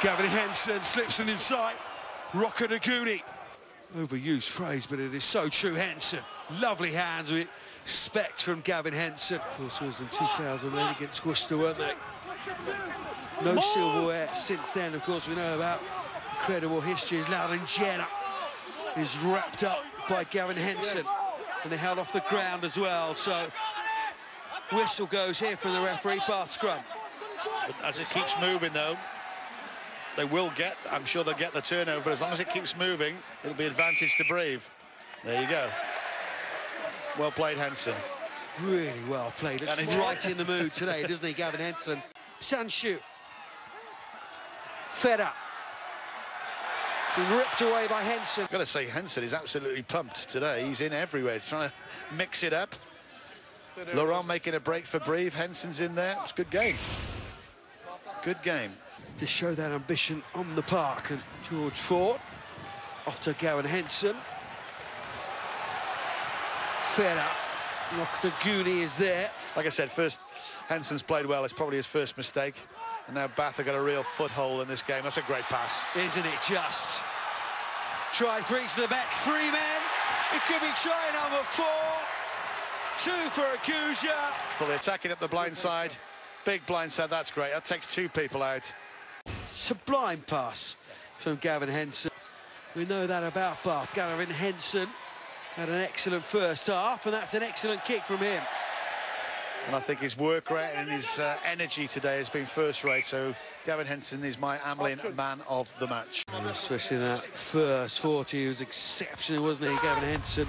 Gavin Henson slips it inside. Rokoduguni. Overused phrase, but it is so true. Henson, lovely hands with respect from Gavin Henson. Of course, it was in 2008 against Worcester, weren't they? No silverware since then. Of course, we know about incredible history. As Laranjeira is wrapped up by Gavin Henson, and they held off the ground as well. So whistle goes here from the referee. Bath scrum. As it keeps moving, though, they will get, I'm sure they'll get the turnover, but as long as it keeps moving, it'll be advantage to Brive. There you go. Well played, Henson. Really well played. Looks And it's- right in the mood today, doesn't he, Gavin Henson? Sanchu. Fed up. Been ripped away by Henson. I've got to say, Henson is absolutely pumped today. He's in everywhere, He's trying to mix it up. Laurent making a break for Brive. Henson's in there. It's a good game. Good game. To show that ambition on the park. And George Ford off to Gavin Henson. Fed up. Rokoduguni is there. Like I said, first, Henson's played well. It's probably his first mistake. And now Bath have got a real foothold in this game. That's a great pass. Isn't it just? Try three to the back, three men. It could be try number four. Two for Agulla. Fully attacking up the blind side. Big blind side, that's great. That takes two people out. Sublime pass from Gavin Henson. We know that about Bath. Gavin Henson had an excellent first half, and that's an excellent kick from him. And I think his work rate and his uh, energy today has been first rate. So Gavin Henson is my Amlin man of the match. And especially in that first 40, he was exceptional, wasn't he, Gavin Henson?